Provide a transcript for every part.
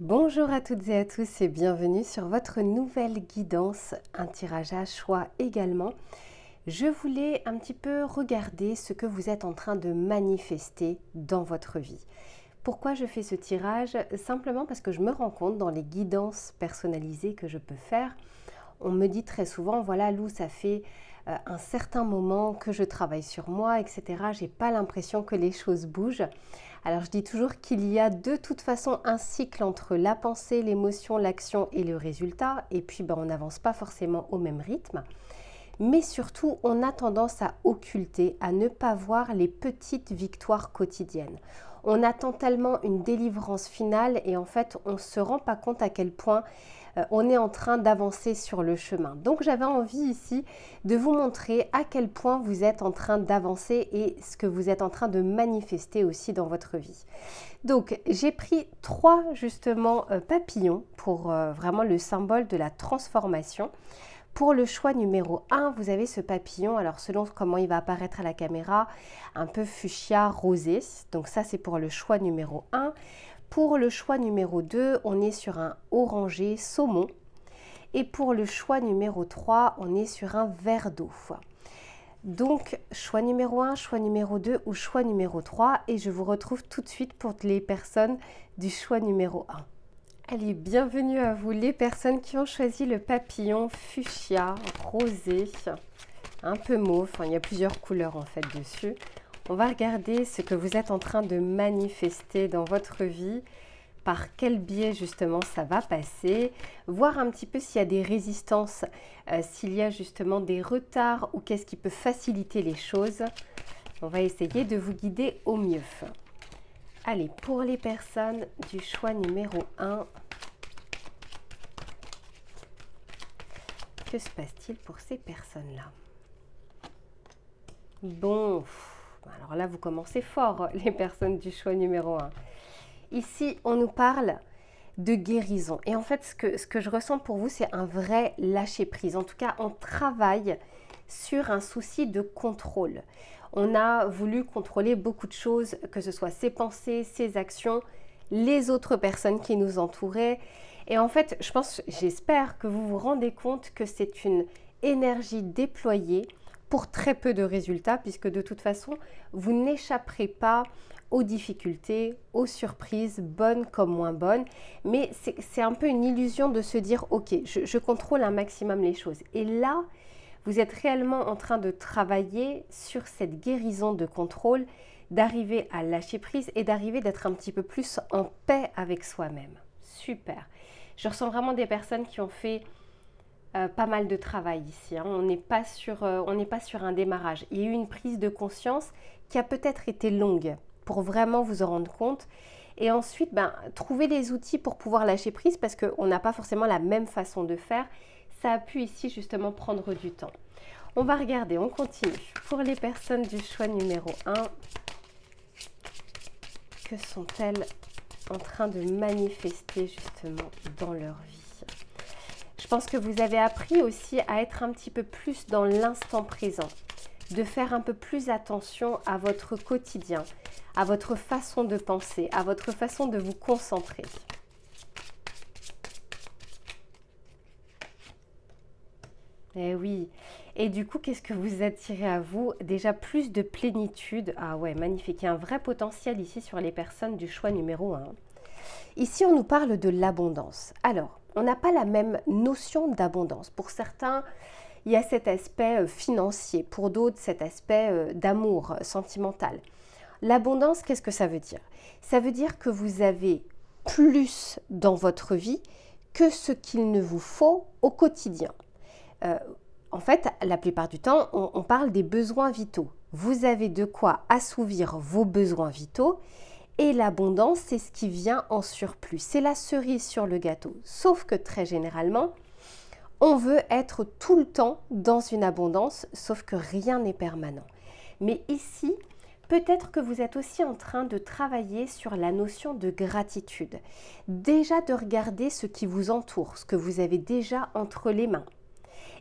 Bonjour à toutes et à tous et bienvenue sur votre nouvelle guidance, un tirage à choix également. Je voulais un petit peu regarder ce que vous êtes en train de manifester dans votre vie. Pourquoi je fais ce tirage? Simplement parce que je me rends compte dans les guidances personnalisées que je peux faire, on me dit très souvent, voilà Lou, ça fait un certain moment que je travaille sur moi, etc. J'ai pas l'impression que les choses bougent. Alors je dis toujours qu'il y a de toute façon un cycle entre la pensée, l'émotion, l'action et le résultat. Et puis ben, on n'avance pas forcément au même rythme. Mais surtout, on a tendance à occulter, à ne pas voir les petites victoires quotidiennes. On attend tellement une délivrance finale et en fait, on ne se rend pas compte à quel point euh, on est en train d'avancer sur le chemin. Donc j'avais envie ici de vous montrer à quel point vous êtes en train d'avancer et ce que vous êtes en train de manifester aussi dans votre vie. Donc j'ai pris trois justement euh, papillons pour euh, vraiment le symbole de la transformation. Pour le choix numéro 1, vous avez ce papillon, alors selon comment il va apparaître à la caméra, un peu fuchsia rosé. Donc ça c'est pour le choix numéro 1. Pour le choix numéro 2, on est sur un orangé saumon. Et pour le choix numéro 3, on est sur un verre d'eau. Donc, choix numéro 1, choix numéro 2 ou choix numéro 3. Et je vous retrouve tout de suite pour les personnes du choix numéro 1. Allez, bienvenue à vous les personnes qui ont choisi le papillon fuchsia rosé, un peu mauve. il y a plusieurs couleurs en fait dessus. On va regarder ce que vous êtes en train de manifester dans votre vie, par quel biais justement ça va passer, voir un petit peu s'il y a des résistances, euh, s'il y a justement des retards ou qu'est-ce qui peut faciliter les choses. On va essayer de vous guider au mieux. Allez, pour les personnes du choix numéro 1, que se passe-t-il pour ces personnes-là? Bon, alors là, vous commencez fort, les personnes du choix numéro 1. Ici, on nous parle de guérison. Et en fait, ce que, ce que je ressens pour vous, c'est un vrai lâcher-prise. En tout cas, on travaille sur un souci de contrôle. On a voulu contrôler beaucoup de choses, que ce soit ses pensées, ses actions, les autres personnes qui nous entouraient. Et en fait, je pense, j'espère que vous vous rendez compte que c'est une énergie déployée pour très peu de résultats, puisque de toute façon, vous n'échapperez pas aux difficultés, aux surprises, bonnes comme moins bonnes. Mais c'est un peu une illusion de se dire, ok, je, contrôle un maximum les choses. Et là, vous êtes réellement en train de travailler sur cette guérison de contrôle, d'arriver à lâcher prise et d'arriver d'être un petit peu plus en paix avec soi-même. Super. Je ressens vraiment des personnes qui ont fait euh, pas mal de travail ici. Hein. On n'est pas, sur, euh, pas sur un démarrage. Il y a eu une prise de conscience qui a peut-être été longue pour vraiment vous en rendre compte. Et ensuite, ben, trouver des outils pour pouvoir lâcher prise parce qu'on n'a pas forcément la même façon de faire. Ça a pu ici justement prendre du temps. On va regarder, on continue. Pour les personnes du choix numéro 1, que sont-elles en train de manifester justement dans leur vie? Je pense que vous avez appris aussi à être un petit peu plus dans l'instant présent, de faire un peu plus attention à votre quotidien, à votre façon de penser, à votre façon de vous concentrer. Eh oui. Et du coup, qu'est-ce que vous attirez à vous? Déjà plus de plénitude. Ah ouais, magnifique. Il y a un vrai potentiel ici sur les personnes du choix numéro 1. Ici, on nous parle de l'abondance. Alors, on n'a pas la même notion d'abondance. Pour certains, il y a cet aspect euh, financier, pour d'autres, cet aspect euh, d'amour euh, sentimental. L'abondance, qu'est-ce que ça veut dire? Ça veut dire que vous avez plus dans votre vie que ce qu'il ne vous faut au quotidien. en fait, la plupart du temps, on parle des besoins vitaux. Vous avez de quoi assouvir vos besoins vitaux et l'abondance, c'est ce qui vient en surplus. C'est la cerise sur le gâteau. Sauf que très généralement, on veut être tout le temps dans une abondance, sauf que rien n'est permanent. Mais ici, peut-être que vous êtes aussi en train de travailler sur la notion de gratitude. Déjà de regarder ce qui vous entoure, ce que vous avez déjà entre les mains.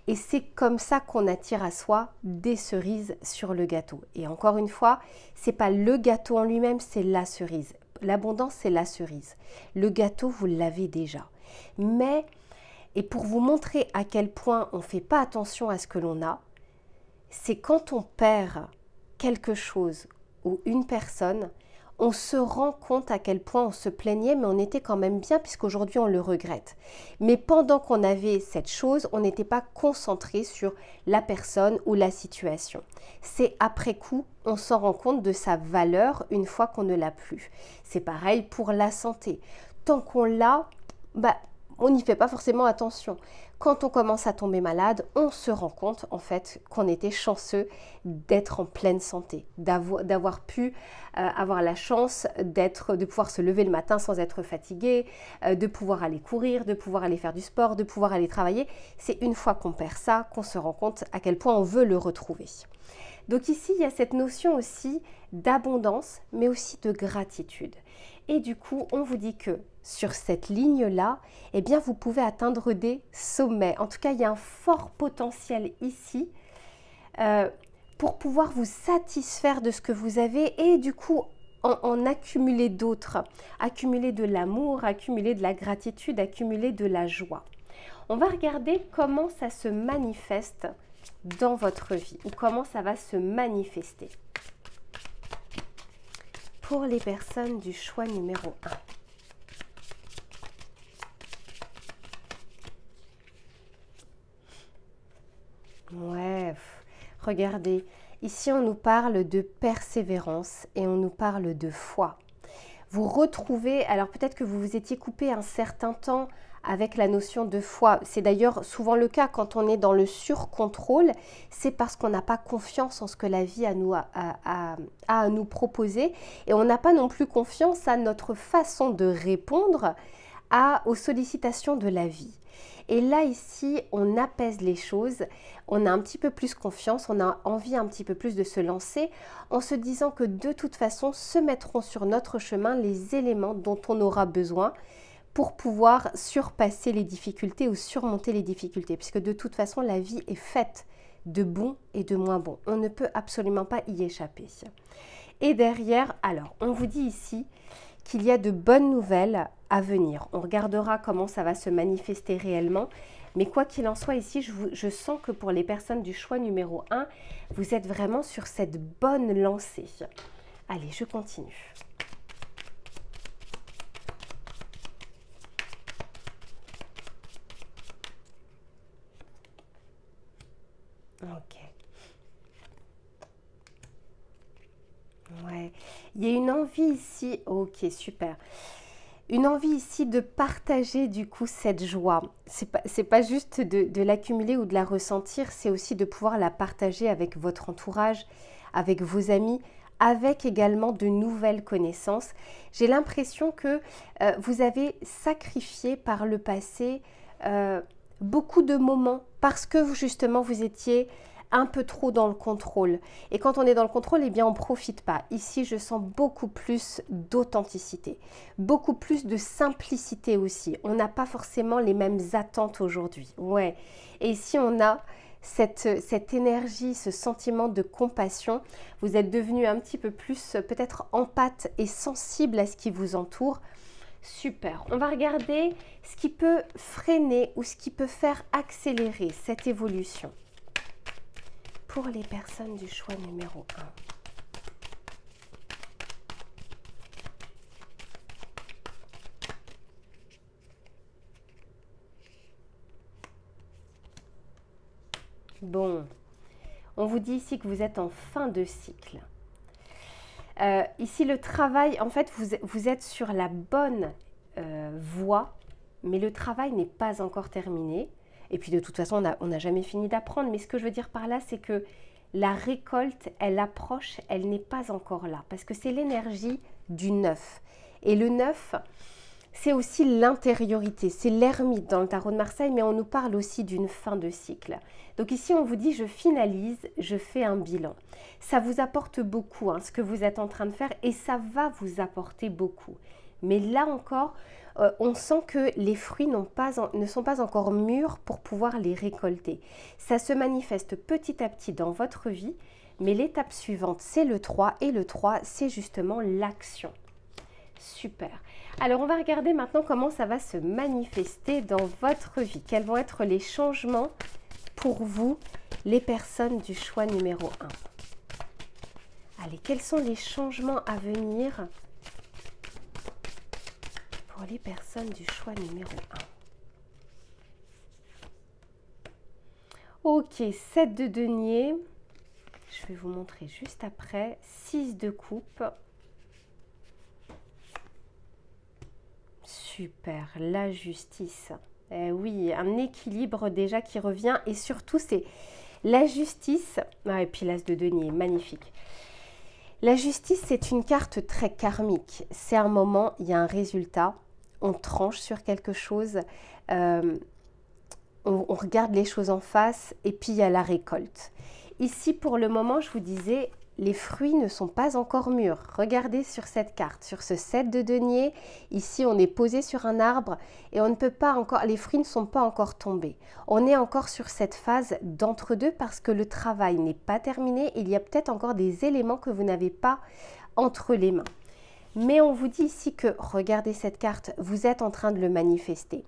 Et c'est comme ça qu'on attire à soi des cerises sur le gâteau. Et encore une fois, c'est pas le gâteau en lui-même, c'est la cerise. L'abondance, c'est la cerise. Le gâteau, vous l'avez déjà. Mais, et pour vous montrer à quel point on ne fait pas attention à ce que l'on a, c'est quand on perd quelque chose ou une personne, on se rend compte à quel point on se plaignait, mais on était quand même bien puisqu'aujourd'hui on le regrette. Mais pendant qu'on avait cette chose, on n'était pas concentré sur la personne ou la situation. C'est après coup, on s'en rend compte de sa valeur une fois qu'on ne l'a plus. C'est pareil pour la santé. Tant qu'on l'a, bah, on n'y fait pas forcément attention. Quand on commence à tomber malade, on se rend compte en fait qu'on était chanceux d'être en pleine santé, d'avoir pu euh, avoir la chance d'être, de pouvoir se lever le matin sans être fatigué, euh, de pouvoir aller courir, de pouvoir aller faire du sport, de pouvoir aller travailler. C'est une fois qu'on perd ça qu'on se rend compte à quel point on veut le retrouver. Donc ici, il y a cette notion aussi d'abondance, mais aussi de gratitude. Et du coup, on vous dit que sur cette ligne-là, eh bien, vous pouvez atteindre des sommets. En tout cas, il y a un fort potentiel ici euh, pour pouvoir vous satisfaire de ce que vous avez et du coup en, accumuler d'autres, accumuler de l'amour, accumuler de la gratitude, accumuler de la joie. On va regarder comment ça se manifeste dans votre vie ou comment ça va se manifester. Pour les personnes du choix numéro 1. Ouais, regardez, ici on nous parle de persévérance et on nous parle de foi. Vous retrouvez, alors peut-être que vous vous étiez coupé un certain temps avec la notion de foi. C'est d'ailleurs souvent le cas quand on est dans le surcontrôle, c'est parce qu'on n'a pas confiance en ce que la vie a, nous, a, à nous proposer et on n'a pas non plus confiance à notre façon de répondre à, aux sollicitations de la vie. Et là, ici, on apaise les choses, on a un petit peu plus confiance, on a envie un petit peu plus de se lancer en se disant que de toute façon, se mettront sur notre chemin les éléments dont on aura besoin pour pouvoir surpasser les difficultés ou surmonter les difficultés, puisque de toute façon, la vie est faite de bons et de moins bons. On ne peut absolument pas y échapper. Et derrière, alors, on vous dit ici qu'il y a de bonnes nouvelles à venir. On regardera comment ça va se manifester réellement. Mais quoi qu'il en soit, ici, je, sens que pour les personnes du choix numéro 1, vous êtes vraiment sur cette bonne lancée. Allez, je continue. Ok. Ouais. Il y a une envie ici. Ok, super une envie ici de partager du coup cette joie. C'est pas, pas juste de, l'accumuler ou de la ressentir, c'est aussi de pouvoir la partager avec votre entourage, avec vos amis, avec également de nouvelles connaissances. J'ai l'impression que euh, vous avez sacrifié par le passé euh, beaucoup de moments parce que justement vous étiez un peu trop dans le contrôle. Et quand on est dans le contrôle, eh bien, on ne profite pas. Ici, je sens beaucoup plus d'authenticité, beaucoup plus de simplicité aussi. On n'a pas forcément les mêmes attentes aujourd'hui. Ouais. Et ici, on a cette, cette, énergie, ce sentiment de compassion. Vous êtes devenu un petit peu plus peut-être empathe et sensible à ce qui vous entoure. Super. On va regarder ce qui peut freiner ou ce qui peut faire accélérer cette évolution pour les personnes du choix numéro 1. Bon, on vous dit ici que vous êtes en fin de cycle. Euh, ici, le travail, en fait, vous, vous êtes sur la bonne euh, voie, mais le travail n'est pas encore terminé. Et puis de toute façon, on n'a jamais fini d'apprendre. Mais ce que je veux dire par là, c'est que la récolte, elle approche, elle n'est pas encore là. Parce que c'est l'énergie du neuf. Et le neuf, c'est aussi l'intériorité. C'est l'ermite dans le tarot de Marseille, mais on nous parle aussi d'une fin de cycle. Donc ici, on vous dit, je finalise, je fais un bilan. Ça vous apporte beaucoup, hein, ce que vous êtes en train de faire, et ça va vous apporter beaucoup. Mais là encore, euh, on sent que les fruits ne sont pas encore mûrs pour pouvoir les récolter. Ça se manifeste petit à petit dans votre vie, mais l'étape suivante, c'est le 3, et le 3, c'est justement l'action. Super. Alors, on va regarder maintenant comment ça va se manifester dans votre vie. Quels vont être les changements pour vous, les personnes du choix numéro 1 Allez, quels sont les changements à venir les personnes du choix numéro 1 Ok, 7 de denier. Je vais vous montrer juste après. 6 de coupe. Super, la justice. Eh oui, un équilibre déjà qui revient et surtout c'est la justice. Ah, et puis l'as de denier, magnifique. La justice, c'est une carte très karmique. C'est un moment, il y a un résultat, on tranche sur quelque chose, euh, on, regarde les choses en face et puis il y a la récolte. Ici, pour le moment, je vous disais, les fruits ne sont pas encore mûrs. Regardez sur cette carte, sur ce set de denier. Ici, on est posé sur un arbre et on ne peut pas encore, les fruits ne sont pas encore tombés. On est encore sur cette phase d'entre-deux parce que le travail n'est pas terminé. Il y a peut-être encore des éléments que vous n'avez pas entre les mains. Mais on vous dit ici que, regardez cette carte, vous êtes en train de le manifester.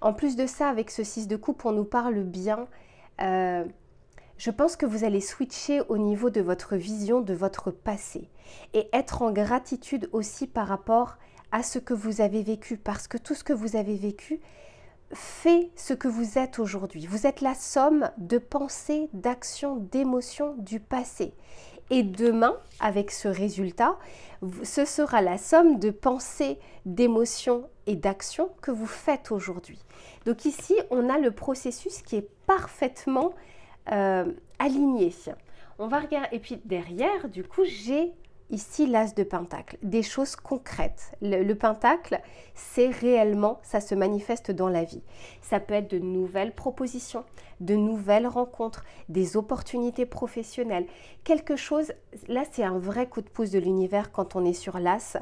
En plus de ça, avec ce 6 de coupe, on nous parle bien. Euh, je pense que vous allez switcher au niveau de votre vision de votre passé et être en gratitude aussi par rapport à ce que vous avez vécu, parce que tout ce que vous avez vécu fait ce que vous êtes aujourd'hui. Vous êtes la somme de pensées, d'actions, d'émotions du passé. Et demain, avec ce résultat, ce sera la somme de pensées, d'émotions et d'actions que vous faites aujourd'hui. Donc ici, on a le processus qui est parfaitement euh, aligné. On va regarder. Et puis derrière, du coup, j'ai ici l'as de pentacle, des choses concrètes. Le, pentacle, c'est réellement, ça se manifeste dans la vie. Ça peut être de nouvelles propositions, de nouvelles rencontres, des opportunités professionnelles. Quelque chose, là c'est un vrai coup de pouce de l'univers quand on est sur l'as,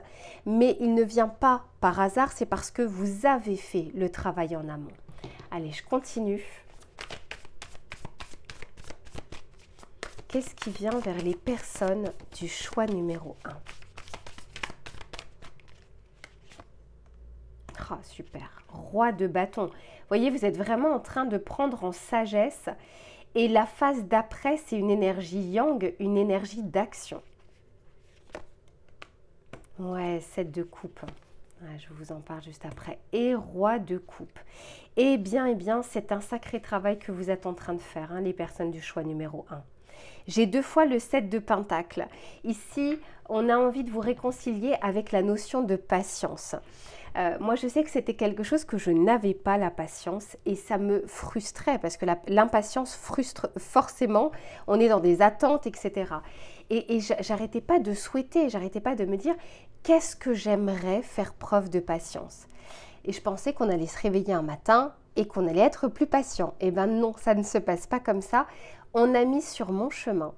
mais il ne vient pas par hasard, c'est parce que vous avez fait le travail en amont. Allez, je continue. Qu'est-ce qui vient vers les personnes du choix numéro 1 Ah, super. Roi de bâton. Vous voyez, vous êtes vraiment en train de prendre en sagesse. Et la phase d'après, c'est une énergie yang, une énergie d'action. Ouais, 7 de coupe. je vous en parle juste après. Et roi de coupe. Eh bien, eh bien, c'est un sacré travail que vous êtes en train de faire, hein, les personnes du choix numéro 1. J'ai deux fois le 7 de Pentacle. Ici, on a envie de vous réconcilier avec la notion de patience. Euh, moi, je sais que c'était quelque chose que je n'avais pas, la patience, et ça me frustrait parce que l'impatience frustre forcément. On est dans des attentes, etc. Et, et j'arrêtais pas de souhaiter, j'arrêtais pas de me dire qu'est-ce que j'aimerais faire preuve de patience? Et je pensais qu'on allait se réveiller un matin et qu'on allait être plus patient. Eh ben non, ça ne se passe pas comme ça on a mis sur mon chemin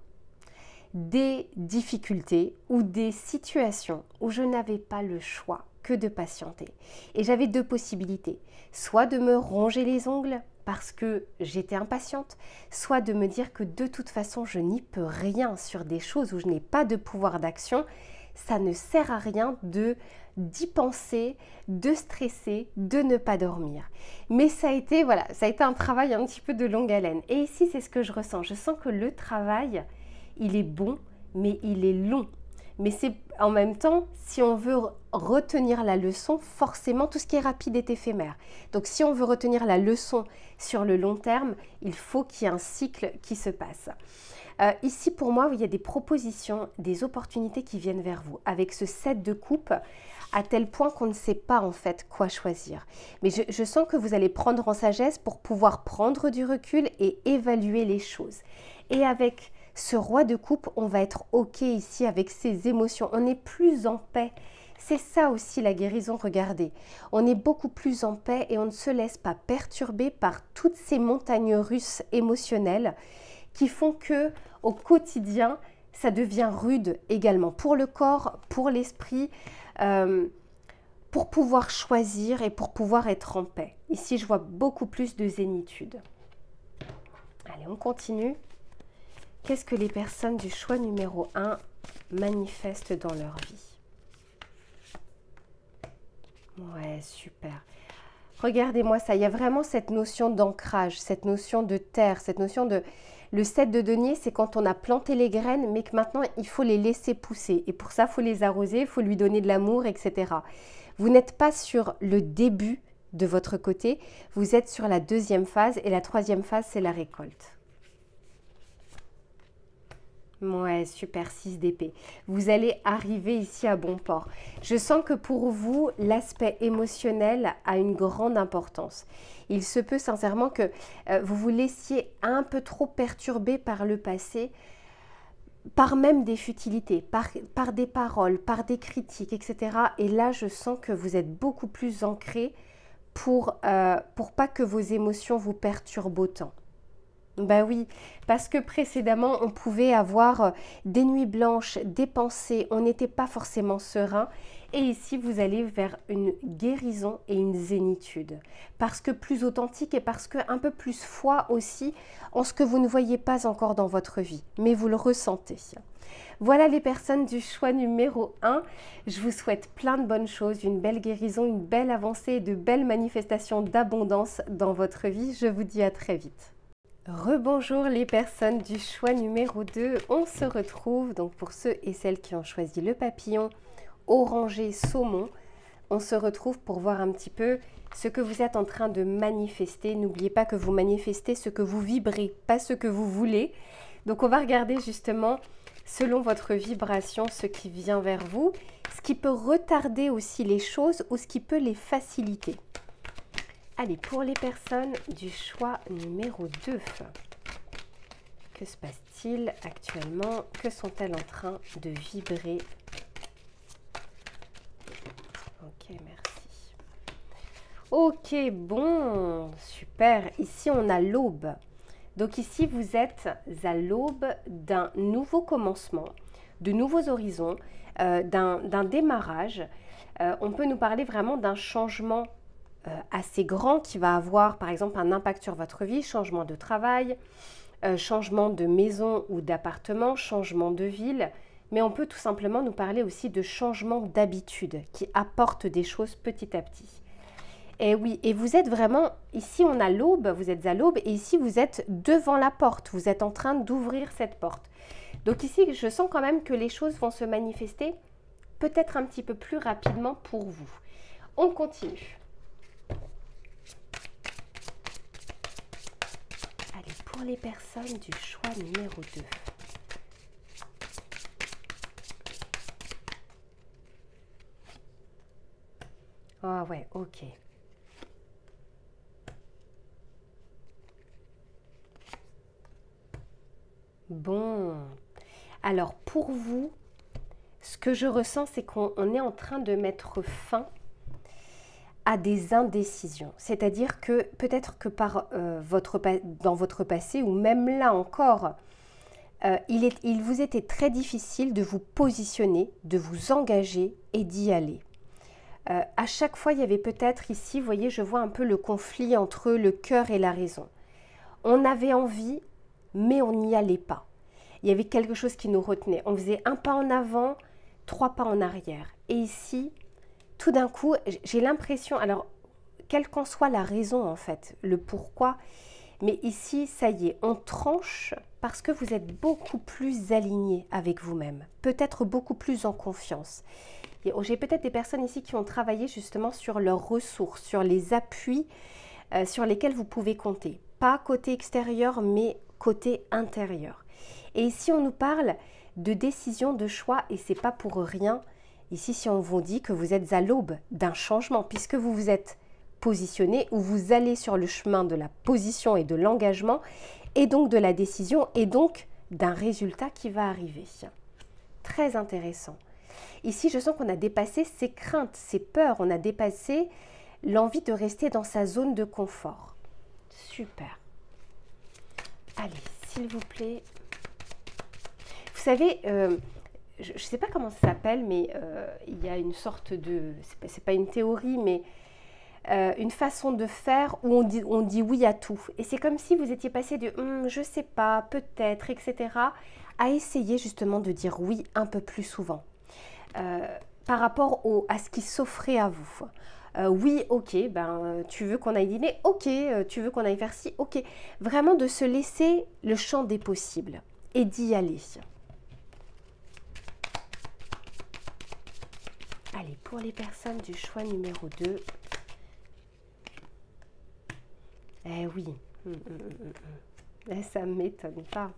des difficultés ou des situations où je n'avais pas le choix que de patienter. Et j'avais deux possibilités, soit de me ronger les ongles parce que j'étais impatiente, soit de me dire que de toute façon je n'y peux rien sur des choses où je n'ai pas de pouvoir d'action, ça ne sert à rien de d'y penser, de stresser, de ne pas dormir. Mais ça a été voilà, ça a été un travail un petit peu de longue haleine. Et ici, c'est ce que je ressens. Je sens que le travail, il est bon, mais il est long. Mais c'est en même temps, si on veut retenir la leçon, forcément, tout ce qui est rapide est éphémère. Donc si on veut retenir la leçon sur le long terme, il faut qu'il y ait un cycle qui se passe. Euh, ici, pour moi, il y a des propositions, des opportunités qui viennent vers vous. Avec ce set de coupe, à tel point qu'on ne sait pas en fait quoi choisir. Mais je, sens que vous allez prendre en sagesse pour pouvoir prendre du recul et évaluer les choses. Et avec ce roi de coupe, on va être OK ici avec ses émotions. On est plus en paix. C'est ça aussi la guérison, regardez. On est beaucoup plus en paix et on ne se laisse pas perturber par toutes ces montagnes russes émotionnelles qui font que au quotidien, ça devient rude également pour le corps, pour l'esprit. Euh, pour pouvoir choisir et pour pouvoir être en paix. Ici, je vois beaucoup plus de zénitude. Allez, on continue. Qu'est-ce que les personnes du choix numéro 1 manifestent dans leur vie? Ouais, super. Regardez-moi ça, il y a vraiment cette notion d'ancrage, cette notion de terre, cette notion de... Le 7 de denier, c'est quand on a planté les graines, mais que maintenant, il faut les laisser pousser. Et pour ça, il faut les arroser, il faut lui donner de l'amour, etc. Vous n'êtes pas sur le début de votre côté, vous êtes sur la deuxième phase, et la troisième phase, c'est la récolte. Ouais, super 6 d'épée. Vous allez arriver ici à bon port. Je sens que pour vous, l'aspect émotionnel a une grande importance. Il se peut sincèrement que euh, vous vous laissiez un peu trop perturber par le passé, par même des futilités, par, par des paroles, par des critiques, etc. Et là, je sens que vous êtes beaucoup plus ancré pour, euh, pour pas que vos émotions vous perturbent autant. Ben oui, parce que précédemment, on pouvait avoir euh, des nuits blanches, des pensées, on n'était pas forcément serein. Et ici, vous allez vers une guérison et une zénitude. Parce que plus authentique et parce que un peu plus foi aussi en ce que vous ne voyez pas encore dans votre vie, mais vous le ressentez. Voilà les personnes du choix numéro 1. Je vous souhaite plein de bonnes choses, une belle guérison, une belle avancée et de belles manifestations d'abondance dans votre vie. Je vous dis à très vite. Rebonjour les personnes du choix numéro 2. On se retrouve donc pour ceux et celles qui ont choisi le papillon orangé saumon. On se retrouve pour voir un petit peu ce que vous êtes en train de manifester. N'oubliez pas que vous manifestez ce que vous vibrez, pas ce que vous voulez. Donc on va regarder justement selon votre vibration ce qui vient vers vous, ce qui peut retarder aussi les choses ou ce qui peut les faciliter. Allez, pour les personnes du choix numéro 2, que se passe-t-il actuellement? Que sont-elles en train de vibrer? Ok, merci. Ok, bon, super. Ici, on a l'aube. Donc ici, vous êtes à l'aube d'un nouveau commencement, de nouveaux horizons, euh, d'un démarrage. Euh, on peut nous parler vraiment d'un changement euh, assez grand qui va avoir par exemple un impact sur votre vie, changement de travail, euh, changement de maison ou d'appartement, changement de ville, mais on peut tout simplement nous parler aussi de changement d'habitude qui apporte des choses petit à petit. Et oui, et vous êtes vraiment, ici on a l'aube, vous êtes à l'aube, et ici vous êtes devant la porte, vous êtes en train d'ouvrir cette porte. Donc ici, je sens quand même que les choses vont se manifester peut-être un petit peu plus rapidement pour vous. On continue. Les personnes du choix numéro 2. Ah ouais, ok. Bon. Alors pour vous, ce que je ressens, c'est qu'on est en train de mettre fin à des indécisions. C'est-à-dire que peut-être que par, euh, votre, dans votre passé, ou même là encore, euh, il, est, il vous était très difficile de vous positionner, de vous engager et d'y aller. Euh, à chaque fois, il y avait peut-être ici, voyez, je vois un peu le conflit entre le cœur et la raison. On avait envie, mais on n'y allait pas. Il y avait quelque chose qui nous retenait. On faisait un pas en avant, trois pas en arrière. Et ici, tout d'un coup, j'ai l'impression, alors, quelle qu'en soit la raison en fait, le pourquoi, mais ici, ça y est, on tranche parce que vous êtes beaucoup plus aligné avec vous-même, peut-être beaucoup plus en confiance. J'ai peut-être des personnes ici qui ont travaillé justement sur leurs ressources, sur les appuis euh, sur lesquels vous pouvez compter. Pas côté extérieur, mais côté intérieur. Et ici, on nous parle de décision, de choix, et c'est pas pour rien Ici, si on vous dit que vous êtes à l'aube d'un changement, puisque vous vous êtes positionné ou vous allez sur le chemin de la position et de l'engagement, et donc de la décision, et donc d'un résultat qui va arriver. Très intéressant. Ici, je sens qu'on a dépassé ses craintes, ses peurs, on a dépassé l'envie de rester dans sa zone de confort. Super. Allez, s'il vous plaît. Vous savez, euh, je ne sais pas comment ça s'appelle, mais euh, il y a une sorte de, c'est pas, pas une théorie, mais euh, une façon de faire où on dit, on dit oui à tout. Et c'est comme si vous étiez passé de hum, je sais pas, peut-être, etc., à essayer justement de dire oui un peu plus souvent. Euh, par rapport à ce qui s'offrait à vous. oui, ok, ben, tu veux qu'on aille dîner Ok, tu veux qu'on aille faire ci Ok. Vraiment de se laisser le champ des possibles et d'y aller. Allez, pour les personnes du choix numéro 2. Eh oui. Hum, hum, hum, eh, ça ne m'étonne pas.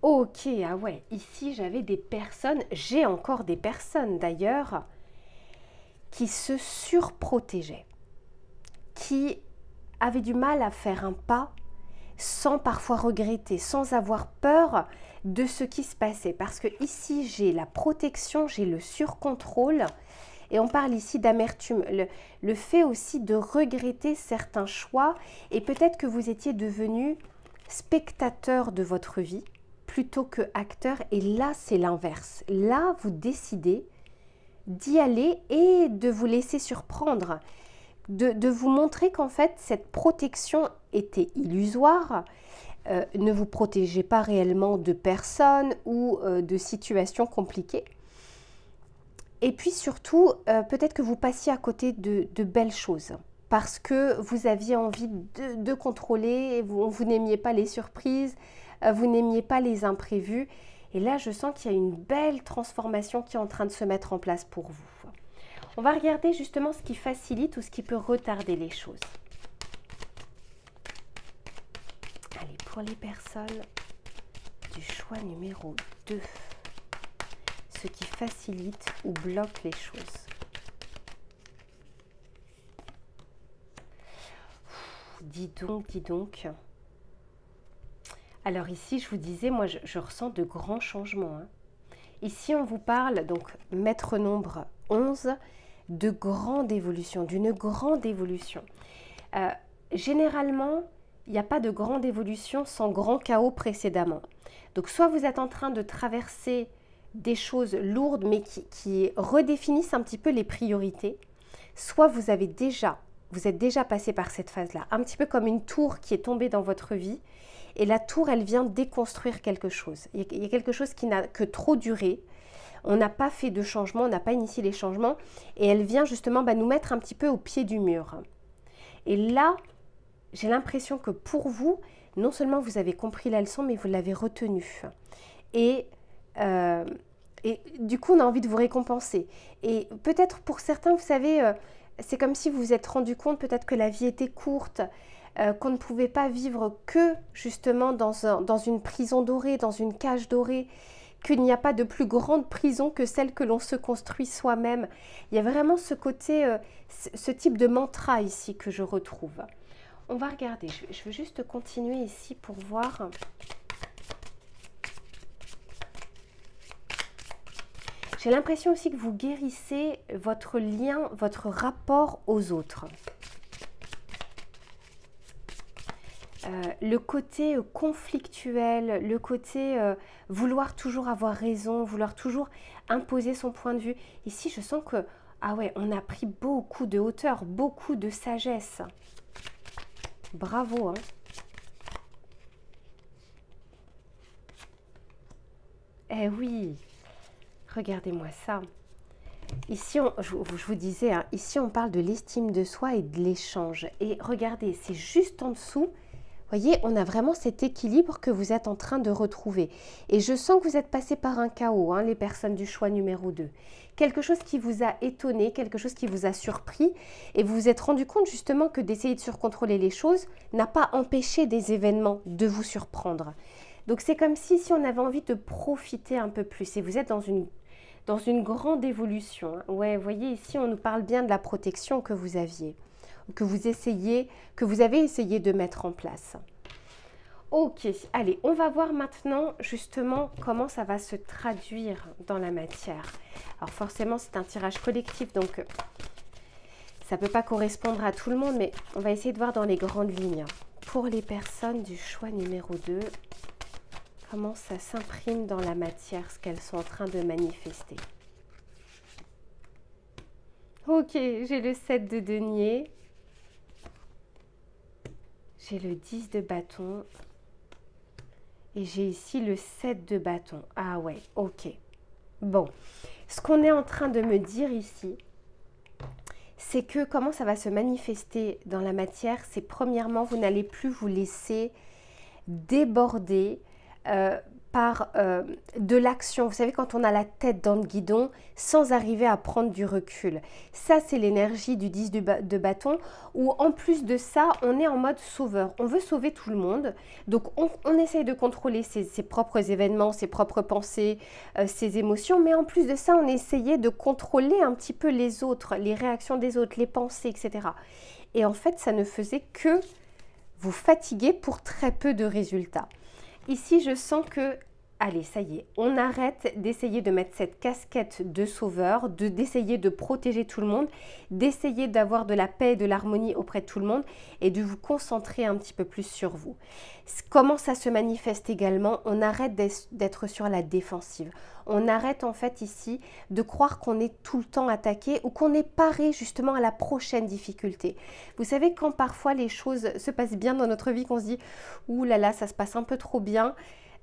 Ok, ah ouais, ici j'avais des personnes, j'ai encore des personnes d'ailleurs, qui se surprotégeaient, qui avaient du mal à faire un pas sans parfois regretter, sans avoir peur de ce qui se passait. Parce que ici, j'ai la protection, j'ai le surcontrôle. Et on parle ici d'amertume, le, fait aussi de regretter certains choix. Et peut-être que vous étiez devenu spectateur de votre vie plutôt que acteur. Et là, c'est l'inverse. Là, vous décidez d'y aller et de vous laisser surprendre. De vous montrer qu'en fait, cette protection était illusoire, euh, ne vous protégez pas réellement de personnes ou euh, de situations compliquées. Et puis surtout, euh, peut-être que vous passiez à côté de, belles choses parce que vous aviez envie de, contrôler, vous, vous n'aimiez pas les surprises, vous n'aimiez pas les imprévus. Et là, je sens qu'il y a une belle transformation qui est en train de se mettre en place pour vous. On va regarder justement ce qui facilite ou ce qui peut retarder les choses. Pour les personnes du choix numéro 2, ce qui facilite ou bloque les choses. dis donc, dis donc. Alors ici, je vous disais, moi, je, ressens de grands changements. Hein. Ici, on vous parle, donc, maître nombre 11, de grande évolution, d'une grande évolution. Euh, généralement, il n'y a pas de grande évolution sans grand chaos précédemment. Donc soit vous êtes en train de traverser des choses lourdes mais qui, redéfinissent un petit peu les priorités, soit vous avez déjà, vous êtes déjà passé par cette phase-là, un petit peu comme une tour qui est tombée dans votre vie et la tour, elle vient déconstruire quelque chose. Il y a quelque chose qui n'a que trop duré. On n'a pas fait de changement, on n'a pas initié les changements et elle vient justement bah, nous mettre un petit peu au pied du mur. Et là, j'ai l'impression que pour vous, non seulement vous avez compris la leçon, mais vous l'avez retenue. Et, euh, et du coup, on a envie de vous récompenser. Et peut-être pour certains, vous savez, euh, c'est comme si vous vous êtes rendu compte peut-être que la vie était courte, euh, qu'on ne pouvait pas vivre que justement dans, dans une prison dorée, dans une cage dorée qu'il n'y a pas de plus grande prison que celle que l'on se construit soi-même. Il y a vraiment ce côté, ce type de mantra ici que je retrouve on va regarder. Je, veux juste continuer ici pour voir. J'ai l'impression aussi que vous guérissez votre lien, votre rapport aux autres. Euh, le côté euh, conflictuel, le côté euh, vouloir toujours avoir raison, vouloir toujours imposer son point de vue. Ici, je sens que, ah ouais, on a pris beaucoup de hauteur, beaucoup de sagesse. Bravo. Hein. Eh oui, regardez-moi ça. Ici, je, vous disais, hein, ici on parle de l'estime de soi et de l'échange. Et regardez, c'est juste en dessous, voyez, on a vraiment cet équilibre que vous êtes en train de retrouver. Et je sens que vous êtes passé par un chaos, hein, les personnes du choix numéro 2. Quelque chose qui vous a étonné, quelque chose qui vous a surpris, et vous vous êtes rendu compte justement que d'essayer de surcontrôler les choses n'a pas empêché des événements de vous surprendre. Donc c'est comme si, si on avait envie de profiter un peu plus, et vous êtes dans une dans une grande évolution. Hein. Ouais, voyez ici, on nous parle bien de la protection que vous aviez que vous essayez, que vous avez essayé de mettre en place. Ok, allez, on va voir maintenant justement comment ça va se traduire dans la matière. Alors forcément, c'est un tirage collectif, donc ça ne peut pas correspondre à tout le monde, mais on va essayer de voir dans les grandes lignes. Pour les personnes du choix numéro 2, comment ça s'imprime dans la matière, ce qu'elles sont en train de manifester? Ok, j'ai le 7 de denier, j'ai le 10 de bâton. Et j'ai ici le 7 de bâton. Ah ouais, ok. Bon, ce qu'on est en train de me dire ici, c'est que comment ça va se manifester dans la matière, c'est premièrement, vous n'allez plus vous laisser déborder euh, par euh, de l'action. Vous savez, quand on a la tête dans le guidon sans arriver à prendre du recul. Ça, c'est l'énergie du 10 de bâton, où en plus de ça, on est en mode sauveur. On veut sauver tout le monde. Donc, on, essaye de contrôler ses, propres événements, ses propres pensées, euh, ses émotions. Mais en plus de ça, on essayait de contrôler un petit peu les autres, les réactions des autres, les pensées, etc. Et en fait, ça ne faisait que vous fatiguer pour très peu de résultats. Ici, je sens que, allez, ça y est, on arrête d'essayer de mettre cette casquette de sauveur, de d'essayer de protéger tout le monde, d'essayer d'avoir de la paix et de l'harmonie auprès de tout le monde et de vous concentrer un petit peu plus sur vous. Comment ça se manifeste également? On arrête d'être sur la défensive. On arrête en fait ici de croire qu'on est tout le temps attaqué ou qu'on est paré justement à la prochaine difficulté. Vous savez, quand parfois les choses se passent bien dans notre vie, qu'on se dit « Ouh là là, ça se passe un peu trop bien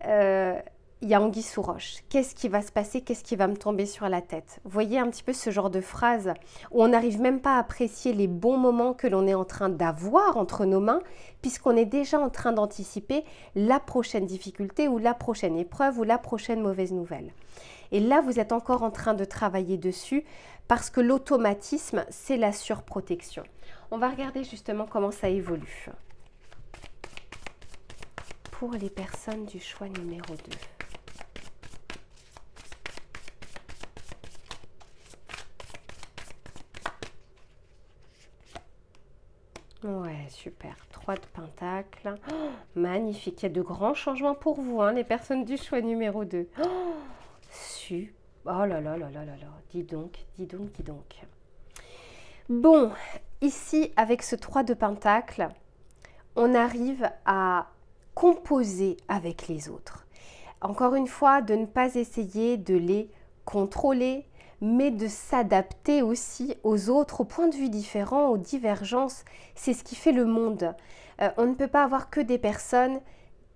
euh, il y a anguille sous roche. Qu'est-ce qui va se passer? Qu'est-ce qui va me tomber sur la tête? Vous voyez un petit peu ce genre de phrase où on n'arrive même pas à apprécier les bons moments que l'on est en train d'avoir entre nos mains, puisqu'on est déjà en train d'anticiper la prochaine difficulté ou la prochaine épreuve ou la prochaine mauvaise nouvelle. Et là, vous êtes encore en train de travailler dessus parce que l'automatisme, c'est la surprotection. On va regarder justement comment ça évolue. Pour les personnes du choix numéro 2. Ouais, super. 3 de pentacle. Oh, magnifique. Il y a de grands changements pour vous, hein, les personnes du choix numéro 2. Oh, su. Oh là là là là là là. Dis donc, dis donc, dis donc. Bon, ici, avec ce 3 de pentacle, on arrive à composer avec les autres. Encore une fois, de ne pas essayer de les contrôler, mais de s'adapter aussi aux autres, aux points de vue différents, aux divergences. C'est ce qui fait le monde. Euh, on ne peut pas avoir que des personnes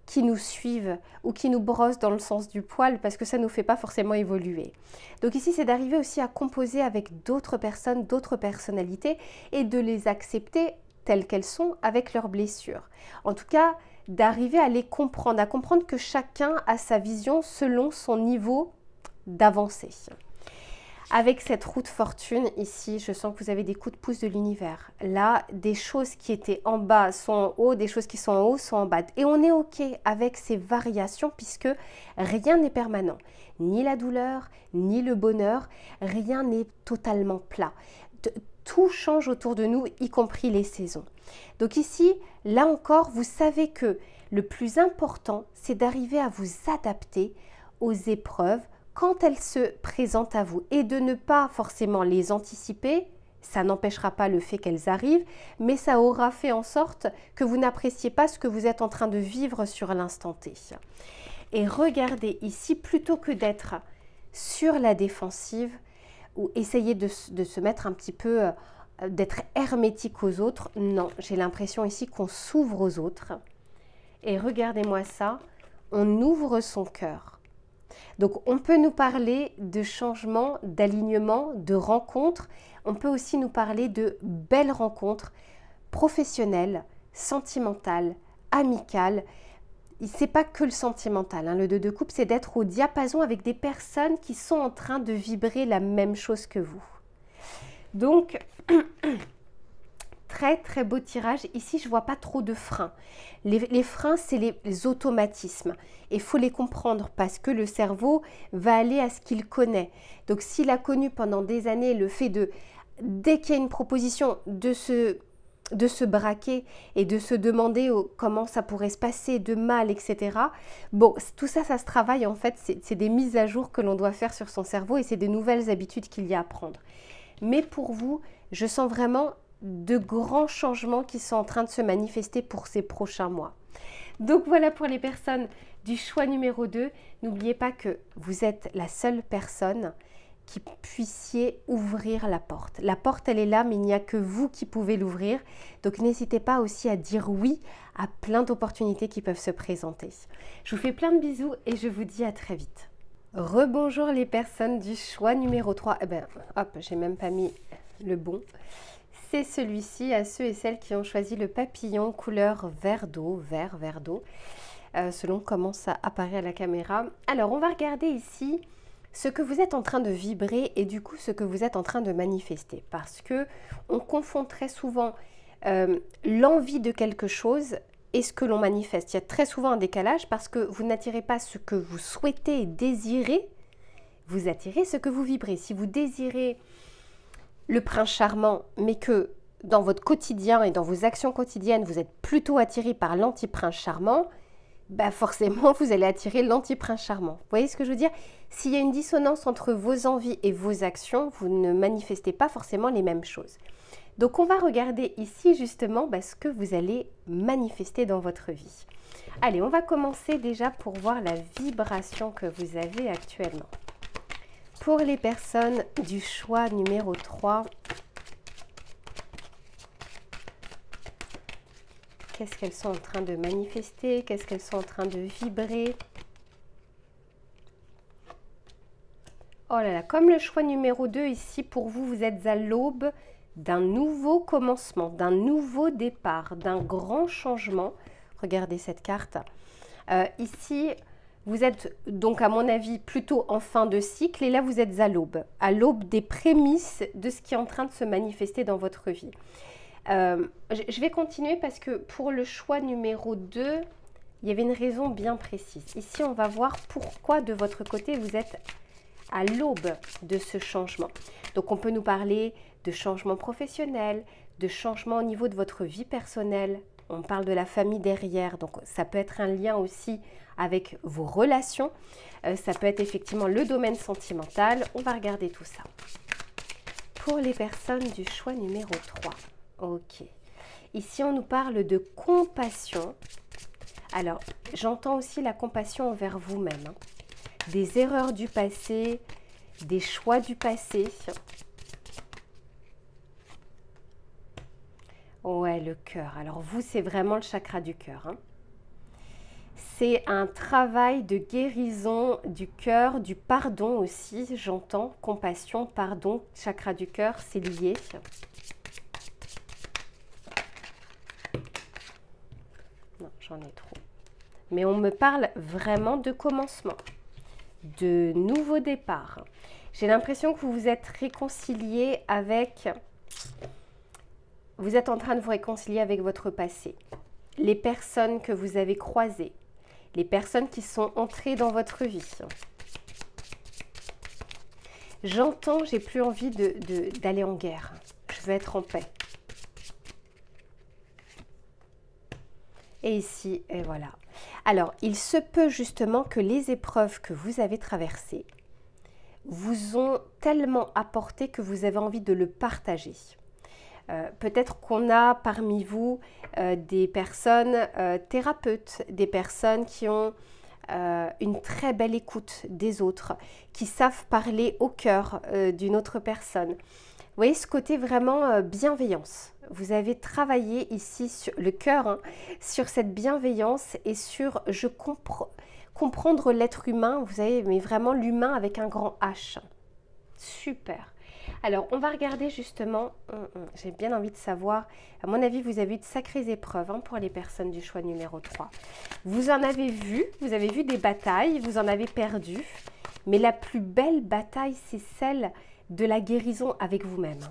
qui nous suivent ou qui nous brossent dans le sens du poil parce que ça ne nous fait pas forcément évoluer. Donc ici, c'est d'arriver aussi à composer avec d'autres personnes, d'autres personnalités et de les accepter telles qu'elles sont avec leurs blessures. En tout cas, d'arriver à les comprendre, à comprendre que chacun a sa vision selon son niveau d'avancée. Avec cette route fortune ici, je sens que vous avez des coups de pouce de l'univers. Là, des choses qui étaient en bas sont en haut, des choses qui sont en haut sont en bas. Et on est OK avec ces variations puisque rien n'est permanent. Ni la douleur, ni le bonheur, rien n'est totalement plat. Tout change autour de nous, y compris les saisons. Donc ici, là encore, vous savez que le plus important, c'est d'arriver à vous adapter aux épreuves, quand elles se présentent à vous et de ne pas forcément les anticiper, ça n'empêchera pas le fait qu'elles arrivent, mais ça aura fait en sorte que vous n'appréciez pas ce que vous êtes en train de vivre sur l'instant T. Et regardez ici, plutôt que d'être sur la défensive ou essayer de, se mettre un petit peu, euh, d'être hermétique aux autres, non, j'ai l'impression ici qu'on s'ouvre aux autres. Et regardez-moi ça, on ouvre son cœur donc on peut nous parler de changement, d'alignement, de rencontres. On peut aussi nous parler de belles rencontres professionnelles, sentimentales, amicales. C'est pas que le sentimental. Hein. Le 2 de coupe, c'est d'être au diapason avec des personnes qui sont en train de vibrer la même chose que vous. Donc, très très beau tirage. Ici, je vois pas trop de freins. Les, freins, c'est les, automatismes. Et il faut les comprendre parce que le cerveau va aller à ce qu'il connaît. Donc, s'il a connu pendant des années le fait de, dès qu'il y a une proposition, de se, de se braquer et de se demander comment ça pourrait se passer, de mal, etc. Bon, tout ça, ça se travaille en fait. C'est des mises à jour que l'on doit faire sur son cerveau et c'est des nouvelles habitudes qu'il y a à prendre. Mais pour vous, je sens vraiment de grands changements qui sont en train de se manifester pour ces prochains mois. Donc voilà pour les personnes du choix numéro 2. N'oubliez pas que vous êtes la seule personne qui puissiez ouvrir la porte. La porte, elle est là, mais il n'y a que vous qui pouvez l'ouvrir. Donc n'hésitez pas aussi à dire oui à plein d'opportunités qui peuvent se présenter. Je vous fais plein de bisous et je vous dis à très vite. Rebonjour les personnes du choix numéro 3. Eh ben, hop, j'ai même pas mis le bon, c'est celui-ci à ceux et celles qui ont choisi le papillon couleur vert d'eau, vert, vert d'eau, euh, selon comment ça apparaît à la caméra. Alors, on va regarder ici ce que vous êtes en train de vibrer et du coup ce que vous êtes en train de manifester. Parce que on confond très souvent euh, l'envie de quelque chose et ce que l'on manifeste. Il y a très souvent un décalage parce que vous n'attirez pas ce que vous souhaitez et désirez, vous attirez ce que vous vibrez. Si vous désirez le prince charmant, mais que dans votre quotidien et dans vos actions quotidiennes, vous êtes plutôt attiré par l'anti-prince charmant, bah forcément, vous allez attirer l'anti-prince charmant. Vous voyez ce que je veux dire? S'il y a une dissonance entre vos envies et vos actions, vous ne manifestez pas forcément les mêmes choses. Donc on va regarder ici justement bah, ce que vous allez manifester dans votre vie. Allez, on va commencer déjà pour voir la vibration que vous avez actuellement. Pour les personnes du choix numéro 3, qu'est-ce qu'elles sont en train de manifester, qu'est-ce qu'elles sont en train de vibrer? Oh là là, comme le choix numéro 2 ici, pour vous, vous êtes à l'aube d'un nouveau commencement, d'un nouveau départ, d'un grand changement. Regardez cette carte. Euh, ici, vous êtes donc à mon avis plutôt en fin de cycle et là vous êtes à l'aube, à l'aube des prémices de ce qui est en train de se manifester dans votre vie. Euh, je vais continuer parce que pour le choix numéro 2, il y avait une raison bien précise. Ici, on va voir pourquoi de votre côté vous êtes à l'aube de ce changement. Donc on peut nous parler de changement professionnel, de changement au niveau de votre vie personnelle. On parle de la famille derrière, donc ça peut être un lien aussi avec vos relations. Euh, ça peut être effectivement le domaine sentimental. On va regarder tout ça. Pour les personnes du choix numéro 3. Ok. Ici, on nous parle de compassion. Alors, j'entends aussi la compassion envers vous-même. Hein. Des erreurs du passé, des choix du passé. Ouais, le cœur. Alors vous, c'est vraiment le chakra du cœur. Hein. C'est un travail de guérison du cœur, du pardon aussi, j'entends. Compassion, pardon, chakra du cœur, c'est lié. Non, j'en ai trop. Mais on me parle vraiment de commencement, de nouveau départ. J'ai l'impression que vous vous êtes réconcilié avec vous êtes en train de vous réconcilier avec votre passé, les personnes que vous avez croisées, les personnes qui sont entrées dans votre vie. J'entends, j'ai plus envie d'aller en guerre. Je veux être en paix. Et ici, et voilà. Alors, il se peut justement que les épreuves que vous avez traversées vous ont tellement apporté que vous avez envie de le partager. Euh, peut-être qu'on a parmi vous euh, des personnes euh, thérapeutes, des personnes qui ont une très belle écoute des autres, qui savent parler au cœur d'une autre personne. Vous voyez ce côté vraiment bienveillance. Vous avez travaillé ici sur le cœur, hein, sur cette bienveillance et sur je comprendre l'être humain, vous savez, mais vraiment l'humain avec un grand H. Super. Alors, on va regarder justement, hum, hum, j'ai bien envie de savoir, à mon avis, vous avez eu de sacrées épreuves hein, pour les personnes du choix numéro 3. Vous en avez vu, vous avez vu des batailles, vous en avez perdu, mais la plus belle bataille, c'est celle de la guérison avec vous-même.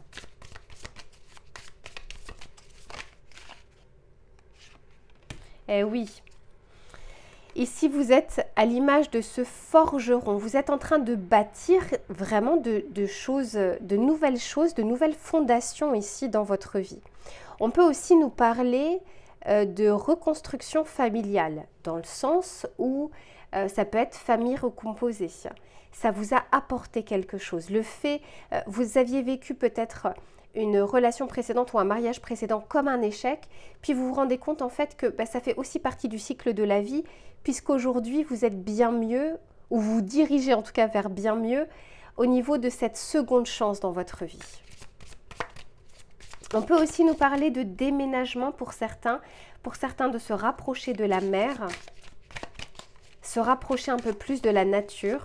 Eh oui, Ici, vous êtes à l'image de ce forgeron. Vous êtes en train de bâtir vraiment de, choses, de nouvelles choses, de nouvelles fondations ici dans votre vie. On peut aussi nous parler euh, de reconstruction familiale, dans le sens où euh, ça peut être famille recomposée. Ça vous a apporté quelque chose. Le fait, euh, vous aviez vécu peut-être une relation précédente ou un mariage précédent comme un échec, puis vous vous rendez compte en fait que bah, ça fait aussi partie du cycle de la vie, puisqu'aujourd'hui vous êtes bien mieux, ou vous dirigez en tout cas vers bien mieux, au niveau de cette seconde chance dans votre vie. On peut aussi nous parler de déménagement pour certains, pour certains de se rapprocher de la mer, se rapprocher un peu plus de la nature.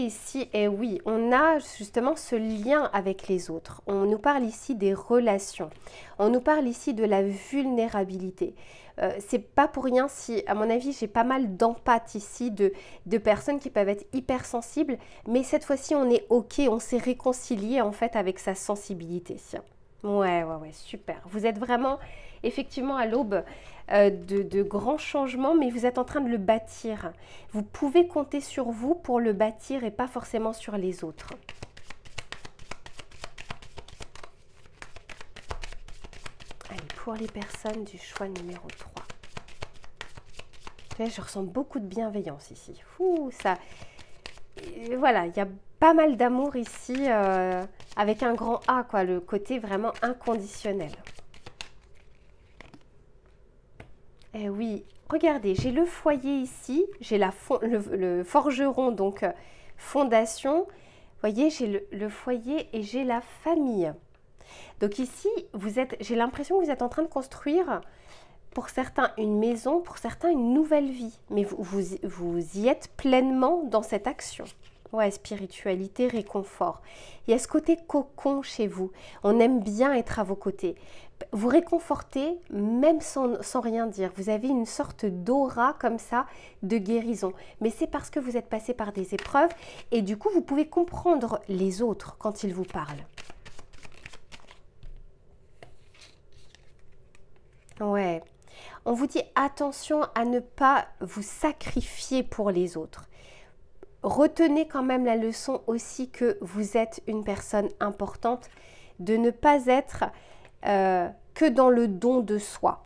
Ici, et oui, on a justement ce lien avec les autres. On nous parle ici des relations. On nous parle ici de la vulnérabilité. Euh, c'est pas pour rien si, à mon avis, j'ai pas mal d'empathie ici, de, de, personnes qui peuvent être hypersensibles, mais cette fois-ci, on est OK, on s'est réconcilié en fait avec sa sensibilité. Ouais, ouais, ouais, super. Vous êtes vraiment effectivement à l'aube euh, de, grands changements, mais vous êtes en train de le bâtir. Vous pouvez compter sur vous pour le bâtir et pas forcément sur les autres. Allez, pour les personnes du choix numéro 3. je ressens beaucoup de bienveillance ici. Ça, voilà, il y a pas mal d'amour ici euh, avec un grand A, quoi, le côté vraiment inconditionnel. Eh oui, regardez, j'ai le foyer ici, j'ai le, forgeron, donc euh, fondation. Voyez, j'ai le, foyer et j'ai la famille. Donc ici, vous êtes, j'ai l'impression que vous êtes en train de construire, pour certains, une maison, pour certains, une nouvelle vie. Mais vous, vous y êtes pleinement dans cette action. Ouais, spiritualité, réconfort. Il y a ce côté cocon chez vous. On aime bien être à vos côtés. Vous réconfortez même sans, rien dire. Vous avez une sorte d'aura comme ça de guérison. Mais c'est parce que vous êtes passé par des épreuves et du coup, vous pouvez comprendre les autres quand ils vous parlent. Ouais. On vous dit attention à ne pas vous sacrifier pour les autres retenez quand même la leçon aussi que vous êtes une personne importante, de ne pas être euh, que dans le don de soi.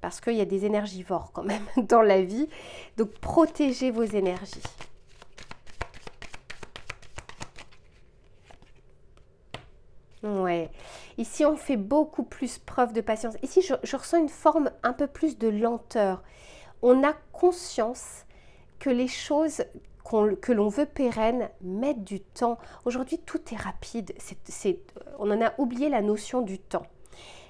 Parce qu'il y a des énergivores quand même dans la vie. Donc protégez vos énergies. Ouais. Ici, on fait beaucoup plus preuve de patience. Ici, je, je ressens une forme un peu plus de lenteur. On a conscience que les choses que l'on veut pérenne mettent du temps. Aujourd'hui, tout est rapide. on en a oublié la notion du temps.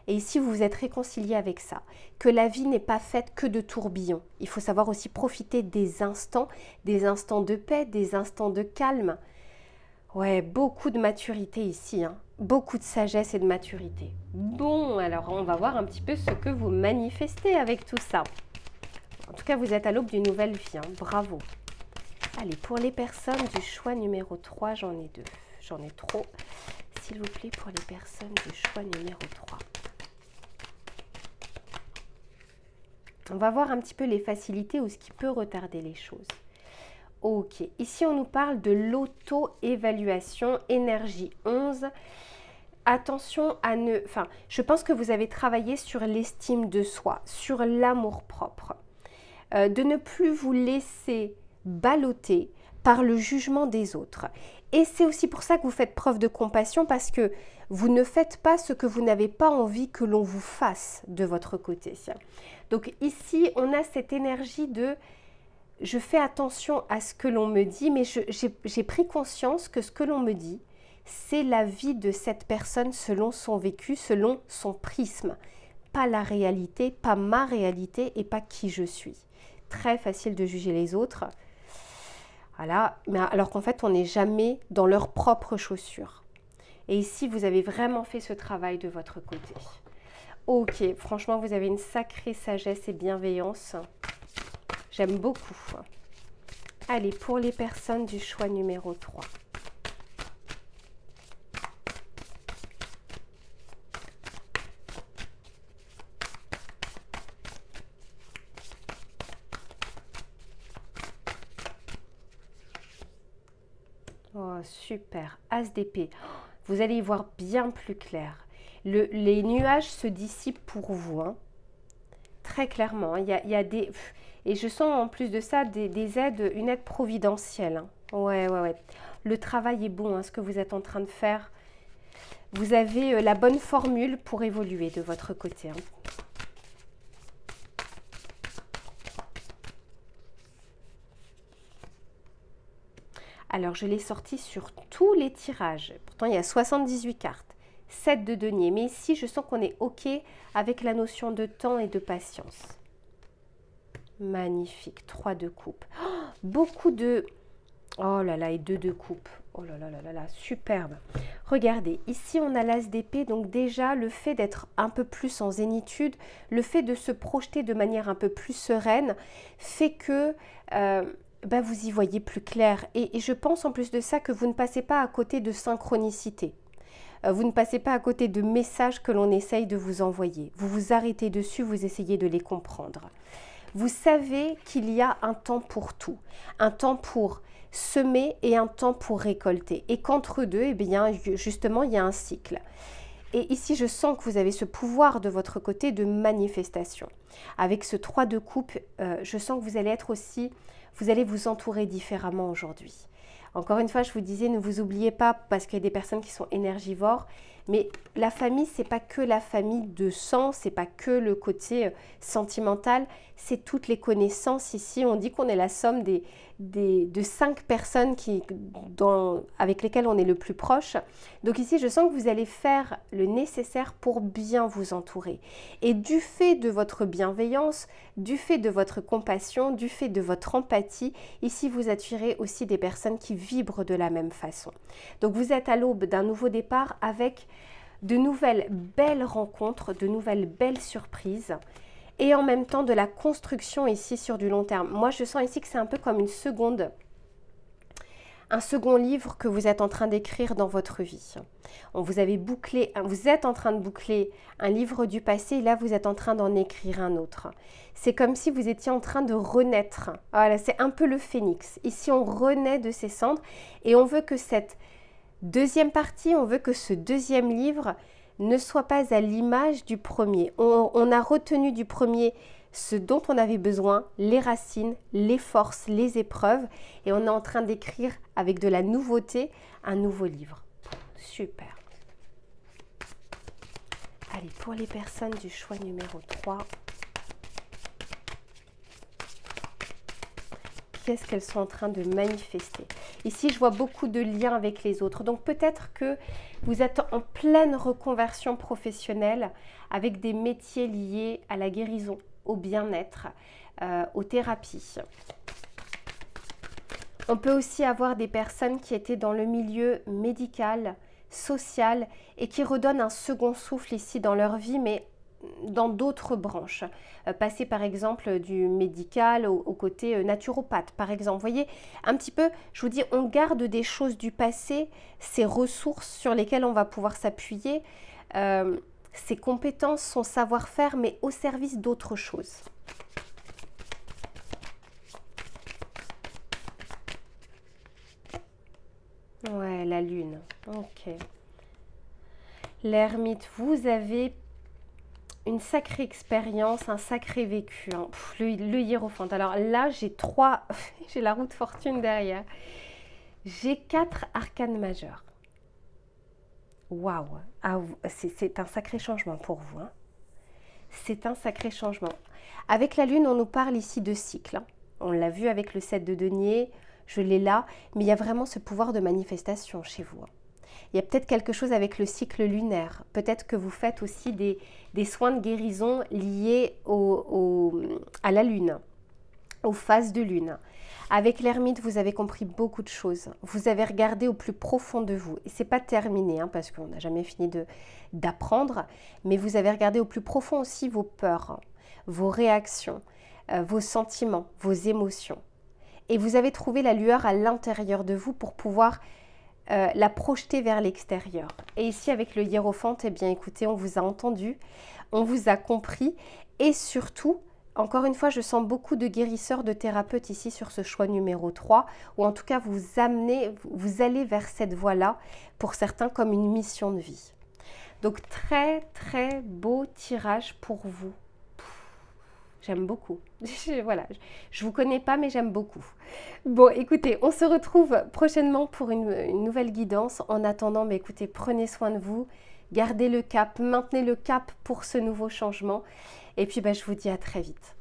Et ici, vous vous êtes réconcilié avec ça, que la vie n'est pas faite que de tourbillons. Il faut savoir aussi profiter des instants, des instants de paix, des instants de calme. Ouais, beaucoup de maturité ici, hein. beaucoup de sagesse et de maturité. Bon, alors on va voir un petit peu ce que vous manifestez avec tout ça. En tout cas, vous êtes à l'aube d'une nouvelle vie. Hein. Bravo. Allez, pour les personnes du choix numéro 3, j'en ai deux. J'en ai trop. S'il vous plaît, pour les personnes du choix numéro 3. On va voir un petit peu les facilités ou ce qui peut retarder les choses. Ok, ici on nous parle de l'auto-évaluation énergie 11. Attention à ne... Enfin, je pense que vous avez travaillé sur l'estime de soi, sur l'amour propre. Euh, de ne plus vous laisser ballotté par le jugement des autres. Et c'est aussi pour ça que vous faites preuve de compassion parce que vous ne faites pas ce que vous n'avez pas envie que l'on vous fasse de votre côté. Donc ici, on a cette énergie de je fais attention à ce que l'on me dit, mais j'ai pris conscience que ce que l'on me dit, c'est la vie de cette personne selon son vécu, selon son prisme. Pas la réalité, pas ma réalité et pas qui je suis. Très facile de juger les autres mais alors qu'en fait, on n'est jamais dans leurs propres chaussures. Et ici, vous avez vraiment fait ce travail de votre côté. Ok, franchement, vous avez une sacrée sagesse et bienveillance. J'aime beaucoup. Allez, pour les personnes du choix numéro 3. Super. As d'épée. Vous allez y voir bien plus clair. Le, les nuages se dissipent pour vous. Hein. Très clairement. Hein. Il y, a, des... Et je sens en plus de ça des, aides, une aide providentielle. Hein. Ouais, ouais, ouais. Le travail est bon, ce que vous êtes en train de faire. Vous avez euh, la bonne formule pour évoluer de votre côté. Alors, je l'ai sorti sur tous les tirages. Pourtant, il y a 78 cartes. 7 de denier. Mais ici, je sens qu'on est OK avec la notion de temps et de patience. Magnifique. 3 de coupe. Oh, beaucoup de... Oh là là, et deux de coupe. Oh là là là là là, superbe. Regardez, ici on a l'as d'épée, donc déjà le fait d'être un peu plus en zénitude, le fait de se projeter de manière un peu plus sereine, fait que euh, bah, vous y voyez plus clair. Et, je pense en plus de ça que vous ne passez pas à côté de synchronicité. Euh, vous ne passez pas à côté de messages que l'on essaye de vous envoyer. Vous vous arrêtez dessus, vous essayez de les comprendre. Vous savez qu'il y a un temps pour tout, un temps pour semer et un temps pour récolter. Et qu'entre deux, eh bien, justement, il y a un cycle. Et ici, je sens que vous avez ce pouvoir de votre côté de manifestation. Avec ce 3 de coupe, euh, je sens que vous allez être aussi, vous allez vous entourer différemment aujourd'hui. Encore une fois, je vous disais, ne vous oubliez pas, parce qu'il y a des personnes qui sont énergivores, mais la famille, c'est pas que la famille de sang, c'est pas que le côté euh, sentimental, c'est toutes les connaissances ici. On dit qu'on est la somme des, de cinq personnes qui, avec lesquelles on est le plus proche. Donc ici, je sens que vous allez faire le nécessaire pour bien vous entourer. Et du fait de votre bienveillance, du fait de votre compassion, du fait de votre empathie, ici, vous attirez aussi des personnes qui vibrent de la même façon. Donc vous êtes à l'aube d'un nouveau départ avec de nouvelles belles rencontres, de nouvelles belles surprises et en même temps de la construction ici sur du long terme. Moi, je sens ici que c'est un peu comme une seconde, un second livre que vous êtes en train d'écrire dans votre vie. On vous avez bouclé, vous êtes en train de boucler un livre du passé et là vous êtes en train d'en écrire un autre. C'est comme si vous étiez en train de renaître. Voilà, c'est un peu le phénix. Ici, on renaît de ses cendres et on veut que cette deuxième partie, on veut que ce deuxième livre ne soit pas à l'image du premier. On, a retenu du premier ce dont on avait besoin, les racines, les forces, les épreuves, et on est en train d'écrire avec de la nouveauté un nouveau livre. Super. Allez, pour les personnes du choix numéro 3, qu'est-ce qu'elles sont en train de manifester. Ici, je vois beaucoup de liens avec les autres. Donc peut-être que vous êtes en pleine reconversion professionnelle avec des métiers liés à la guérison, au bien-être, euh, aux thérapies. On peut aussi avoir des personnes qui étaient dans le milieu médical, social et qui redonnent un second souffle ici dans leur vie, mais dans d'autres branches. Euh, passer par exemple du médical au, côté euh, naturopathe par exemple. Vous voyez, un petit peu, je vous dis, on garde des choses du passé, ces ressources sur lesquelles on va pouvoir s'appuyer, euh, ses compétences, son savoir-faire, mais au service d'autres choses. Ouais, la lune. Ok. L'ermite, vous avez une sacrée expérience, un sacré vécu. Hein. le, hiérophante. Alors là, j'ai trois, j'ai la route fortune derrière. J'ai quatre arcanes majeurs. Waouh, ah, c'est un sacré changement pour vous. Hein. C'est un sacré changement. Avec la lune, on nous parle ici de cycle. Hein. On l'a vu avec le 7 de denier, je l'ai là, mais il y a vraiment ce pouvoir de manifestation chez vous. Il y a peut-être quelque chose avec le cycle lunaire. Peut-être que vous faites aussi des, soins de guérison liés à la lune, aux phases de lune. Avec l'ermite, vous avez compris beaucoup de choses. Vous avez regardé au plus profond de vous. Et c'est pas terminé, hein, parce qu'on n'a jamais fini d'apprendre, mais vous avez regardé au plus profond aussi vos peurs, vos réactions, euh, vos sentiments, vos émotions. Et vous avez trouvé la lueur à l'intérieur de vous pour pouvoir euh, la projeter vers l'extérieur. Et ici, avec le hiérophante, eh bien écoutez, on vous a entendu, on vous a compris et surtout, encore une fois, je sens beaucoup de guérisseurs, de thérapeutes ici sur ce choix numéro 3, ou en tout cas vous amenez, vous allez vers cette voie-là, pour certains comme une mission de vie. Donc très très beau tirage pour vous. J'aime beaucoup. voilà, je vous connais pas, mais j'aime beaucoup. Bon, écoutez, on se retrouve prochainement pour une, nouvelle guidance. En attendant, mais écoutez, prenez soin de vous, gardez le cap, maintenez le cap pour ce nouveau changement. Et puis, bah, je vous dis à très vite.